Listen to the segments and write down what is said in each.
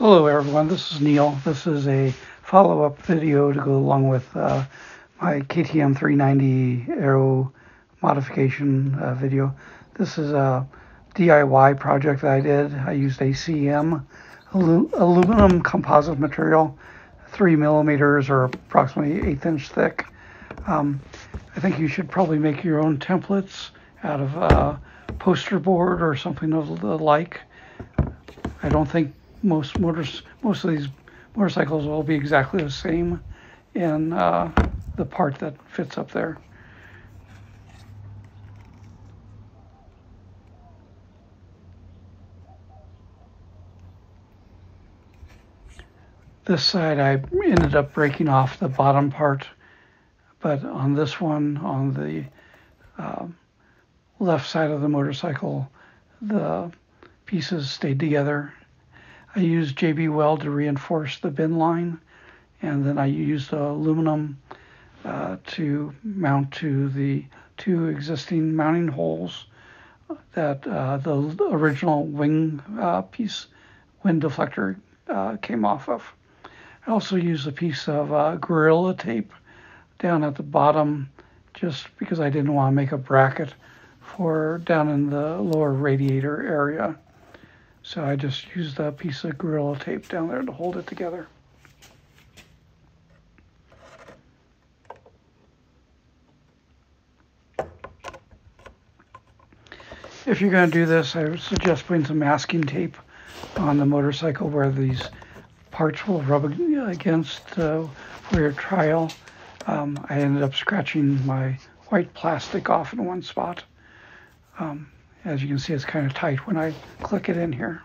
Hello everyone, this is Neal. This is a follow-up video to go along with uh, my KTM 390 Aero modification uh, video. This is a DIY project that I did. I used ACM alu aluminum composite material, three millimeters or approximately eighth inch thick. Um, I think you should probably make your own templates out of uh, poster board or something of the like. I don't think most motors, most of these motorcycles will be exactly the same in uh, the part that fits up there. This side I ended up breaking off the bottom part, but on this one, on the uh, left side of the motorcycle, the pieces stayed together I used JB Weld to reinforce the bin line, and then I used aluminum uh, to mount to the two existing mounting holes that uh, the original wing uh, piece, wind deflector, uh, came off of. I also used a piece of uh, Gorilla tape down at the bottom just because I didn't want to make a bracket for down in the lower radiator area. So I just used a piece of Gorilla tape down there to hold it together. If you're going to do this, I would suggest putting some masking tape on the motorcycle where these parts will rub against uh, for your trial. Um, I ended up scratching my white plastic off in one spot. Um, as you can see, it's kind of tight when I click it in here.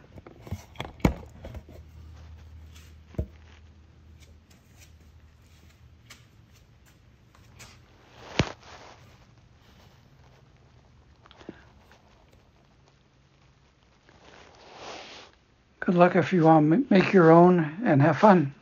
Good luck if you to make your own and have fun.